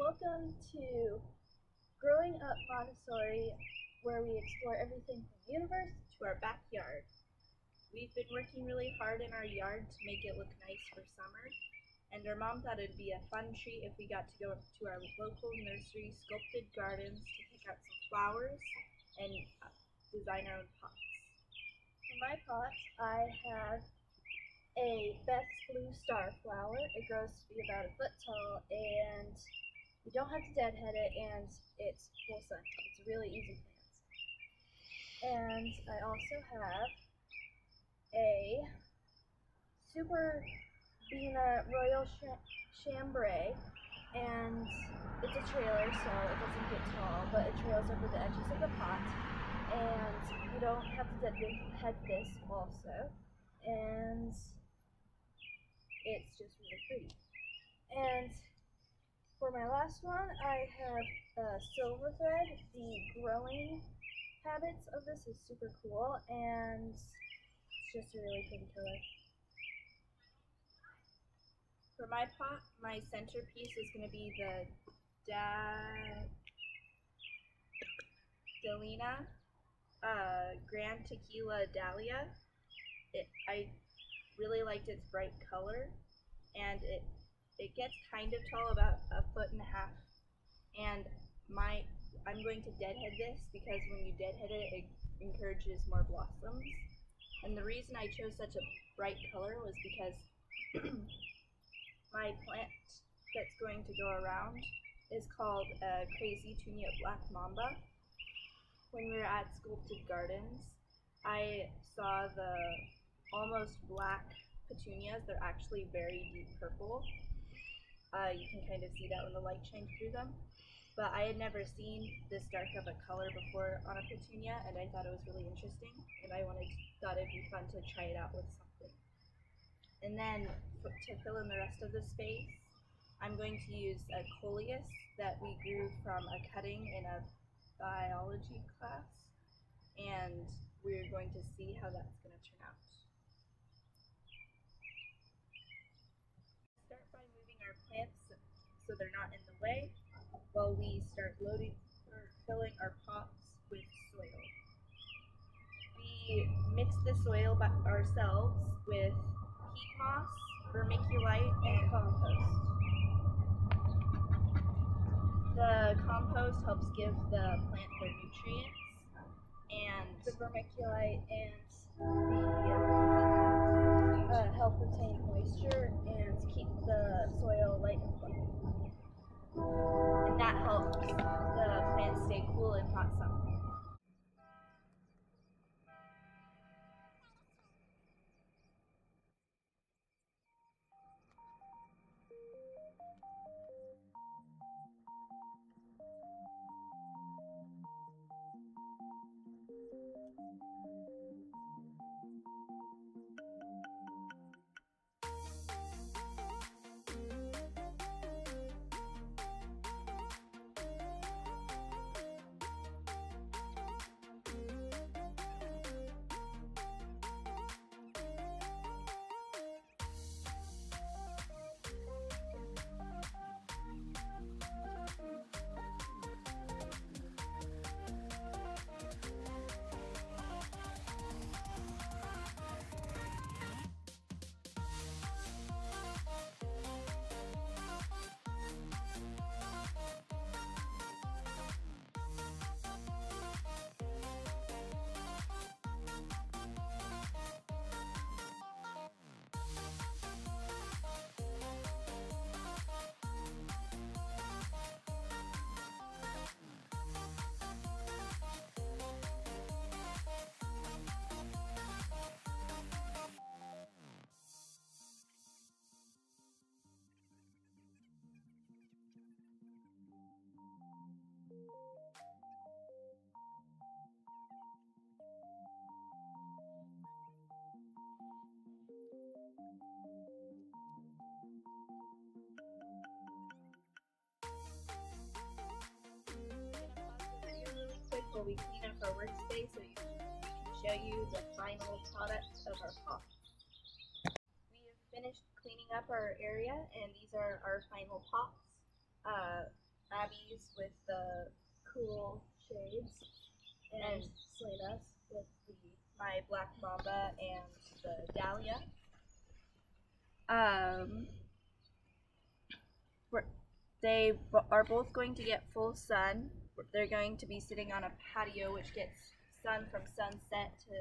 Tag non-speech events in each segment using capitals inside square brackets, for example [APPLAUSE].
Welcome to Growing Up Montessori, where we explore everything from the universe to our backyard. We've been working really hard in our yard to make it look nice for summer, and our mom thought it'd be a fun treat if we got to go to our local nursery, Sculptured Gardens, to pick out some flowers and uh, design our own pots. In my pot, I have a Beth's Blue Star flower. It grows to be about a foot tall, and you don't have to deadhead it, and it's full sun. It's really easy plant. And I also have a Super Bina Royal Chambray, and it's a trailer, so it doesn't get tall, but it trails over the edges of the pot. And you don't have to deadhead this also. And it's just really pretty. Last one, I have uh, silver thread. The growing habits of this is super cool, and it's just a really pretty color. For my pot, my centerpiece is going to be the da Dahlina uh, Grand Tequila Dahlia. It, I really liked its bright color, and it it gets kind of tall, about a foot and a half. And my I'm going to deadhead this because when you deadhead it, it encourages more blossoms. And the reason I chose such a bright color was because [CLEARS THROAT] my plant that's going to go around is called uh, Crazytunia Black Mamba. When we were at Sculptured Gardens, I saw the almost black petunias. They're actually very deep purple. Uh, you can kind of see that when the light shines through them. But I had never seen this dark of a color before on a petunia, and I thought it was really interesting, and I wanted thought it'd be fun to try it out with something. And then to fill in the rest of the space, I'm going to use a coleus that we grew from a cutting in a biology class, and we're going to see how that's going to turn out. Start by moving our plants so- so they're not in the way while we start loading or filling our pots with soil. We mix the soil by ourselves with peat moss, vermiculite, and compost. The compost helps give the plant their nutrients, and The vermiculite and the uh, while we clean up our workspace so you, we can show you the final product of our pot. We have finished cleaning up our area and these are our final pots. Uh, Abby's with the Cool shades. And, Selena's with the my black mamba and the dahlia. Um, we're, they are both going to get full sun. They're going to be sitting on a patio which gets sun from sunset to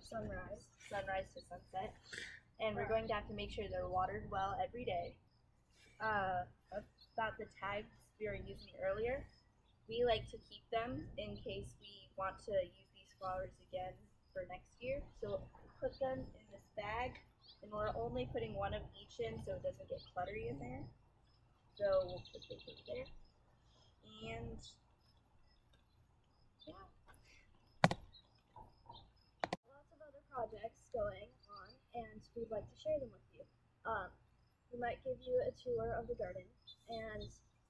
sunrise. sunrise to sunset. And we're going to have to make sure they're watered well every day. Uh, about the tags we were using earlier, we like to keep them in case we want to use these flowers again for next year. So put them in this bag, and we're only putting one of each in so it doesn't get cluttery in there. So we'll put this in there. And. Lots of other projects going on, and we'd like to share them with you. Um, we might give you a tour of the garden, and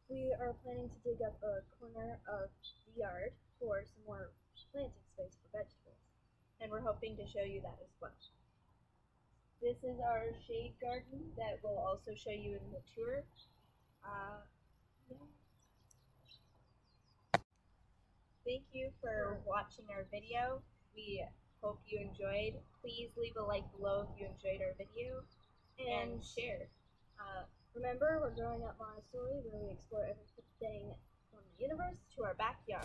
we are planning to dig up a corner of the yard for some more planting space for vegetables. and we're hoping to show you that as well. This is our shade garden that we'll also show you in the tour. Uh, yeah. Thank you for watching our video. We hope you enjoyed. Please leave a like below if you enjoyed our video and, And share. uh, remember, we're growing up Montessori, where we explore everything from the universe. To our backyard.